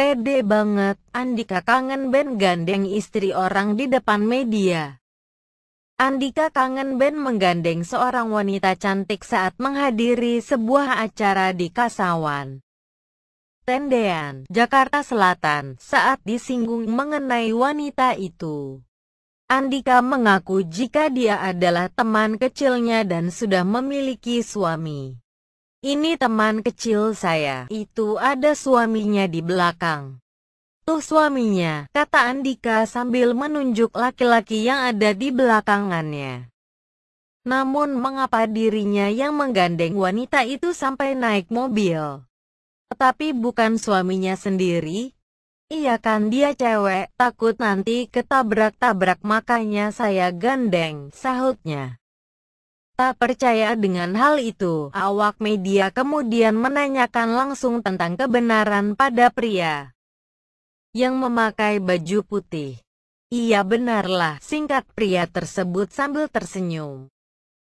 Pede banget, Andika kangen band gandeng istri orang di depan media. Andika kangen band menggandeng seorang wanita cantik saat menghadiri sebuah acara di Kasawan. Tendean, Jakarta Selatan, saat disinggung mengenai wanita itu. Andika mengaku jika dia adalah teman kecilnya dan sudah memiliki suami. Ini teman kecil saya, itu ada suaminya di belakang. Tuh suaminya, kata Andika sambil menunjuk laki-laki yang ada di belakangannya. Namun mengapa dirinya yang menggandeng wanita itu sampai naik mobil? Tapi bukan suaminya sendiri? Iya kan dia cewek, takut nanti ketabrak-tabrak makanya saya gandeng, sahutnya. Tak percaya dengan hal itu, awak media kemudian menanyakan langsung tentang kebenaran pada pria yang memakai baju putih. Iya benarlah, singkat pria tersebut sambil tersenyum.